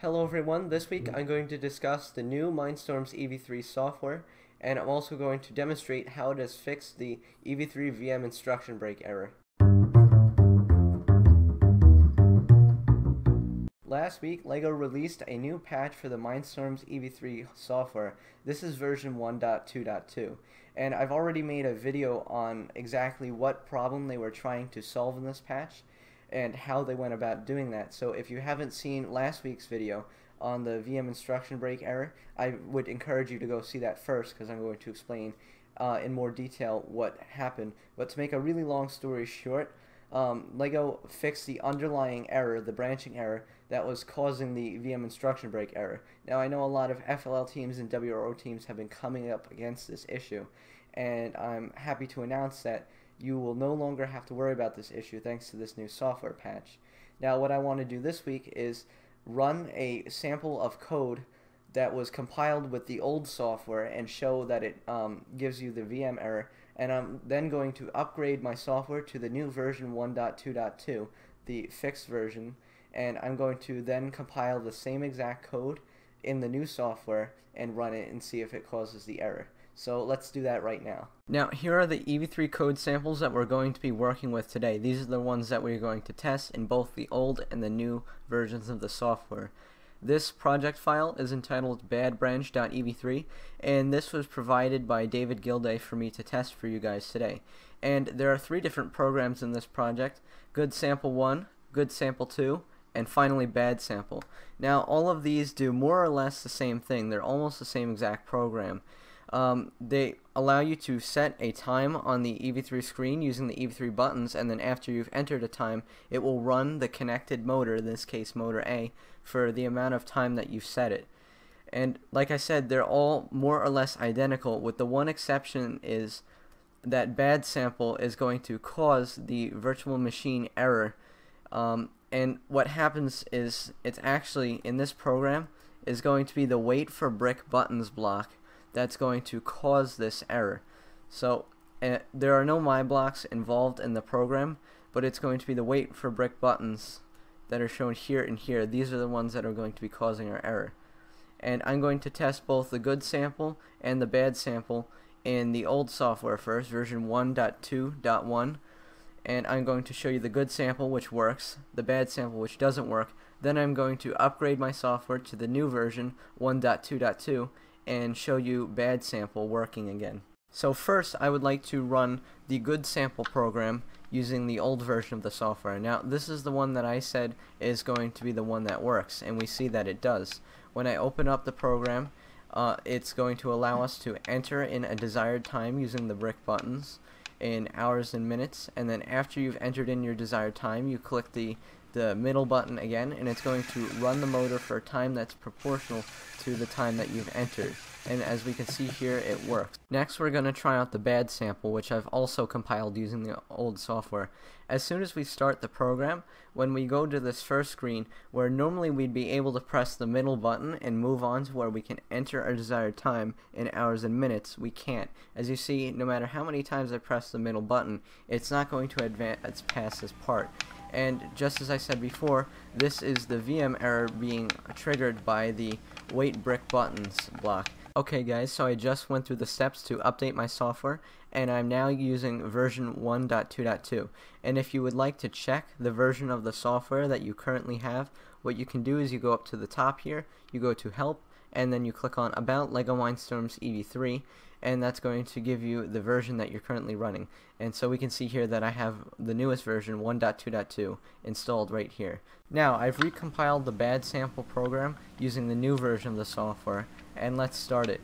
Hello everyone, this week mm-hmm. I'm going to discuss the new Mindstorms EV3 software and I'm also going to demonstrate how it has fixed the EV3 VM instruction break error. Last week, LEGO released a new patch for the Mindstorms EV3 software. This is version 1.2.2 and I've already made a video on exactly what problem they were trying to solve in this patch and how they went about doing that. So if you haven't seen last week's video on the VM instruction break error, I would encourage you to go see that first because I'm going to explain uh, in more detail what happened. But to make a really long story short, um, LEGO fixed the underlying error, the branching error, that was causing the VM instruction break error. Now I know a lot of FLL teams and WRO teams have been coming up against this issue, and I'm happy to announce that you will no longer have to worry about this issue thanks to this new software patch. Now what I want to do this week is run a sample of code that was compiled with the old software and show that it um, gives you the VM error and I'm then going to upgrade my software to the new version 1.2.2 the fixed version and I'm going to then compile the same exact code in the new software and run it and see if it causes the error. So let's do that right now. Now here are the EV3 code samples that we're going to be working with today. These are the ones that we're going to test in both the old and the new versions of the software. This project file is entitled badbranch.ev3 and this was provided by David Gilday for me to test for you guys today. And there are three different programs in this project, Good Sample 1, Good Sample 2, and finally bad sample. Now all of these do more or less the same thing. They're almost the same exact program. Um, they allow you to set a time on the EV3 screen using the EV3 buttons and then after you've entered a time it will run the connected motor, in this case motor A, for the amount of time that you've set it. And like I said, they're all more or less identical with the one exception is that bad sample is going to cause the virtual machine error um, and what happens is it's actually in this program is going to be the wait for brick buttons block that's going to cause this error. So uh, there are no my blocks involved in the program, but it's going to be the wait for brick buttons that are shown here and here. These are the ones that are going to be causing our error. And I'm going to test both the good sample and the bad sample in the old software first, version 1.2.1 and I'm going to show you the good sample which works, the bad sample which doesn't work, then I'm going to upgrade my software to the new version 1.2.2 and show you bad sample working again. So first I would like to run the good sample program using the old version of the software. Now this is the one that I said is going to be the one that works and we see that it does. When I open up the program uh, it's going to allow us to enter in a desired time using the brick buttons in hours and minutes and then after you've entered in your desired time you click the the middle button again and it's going to run the motor for a time that's proportional to the time that you've entered and as we can see here it works. Next we're going to try out the bad sample which I've also compiled using the old software. As soon as we start the program, when we go to this first screen where normally we'd be able to press the middle button and move on to where we can enter our desired time in hours and minutes, we can't. As you see, no matter how many times I press the middle button, it's not going to advance past this part and just as I said before this is the VM error being triggered by the wait brick buttons block. Okay guys, so I just went through the steps to update my software and I'm now using version 1.2.2 and if you would like to check the version of the software that you currently have what you can do is you go up to the top here you go to help and then you click on about LEGO Mindstorms EV3 and that's going to give you the version that you're currently running and so we can see here that I have the newest version 1.2.2 installed right here. Now I've recompiled the bad sample program using the new version of the software and let's start it.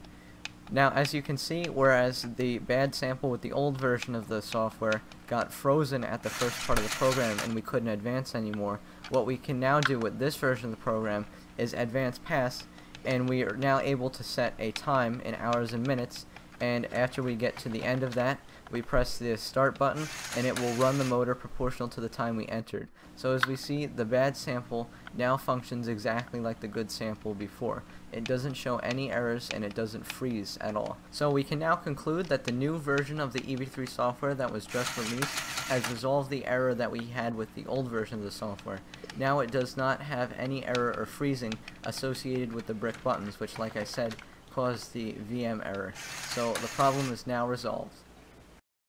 Now as you can see whereas the bad sample with the old version of the software got frozen at the first part of the program and we couldn't advance anymore what we can now do with this version of the program is advance past and we are now able to set a time in hours and minutes and after we get to the end of that we press the start button and it will run the motor proportional to the time we entered. So as we see the bad sample now functions exactly like the good sample before. It doesn't show any errors and it doesn't freeze at all. So we can now conclude that the new version of the EV3 software that was just released has resolved the error that we had with the old version of the software. Now it does not have any error or freezing associated with the brick buttons which like I said caused the VM error. So the problem is now resolved.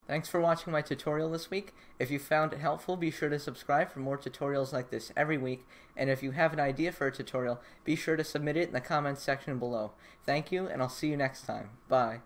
Thanks for watching my tutorial this week. If you found it helpful, be sure to subscribe for more tutorials like this every week, and if you have an idea for a tutorial, be sure to submit it in the comments section below. Thank you, and I'll see you next time. Bye.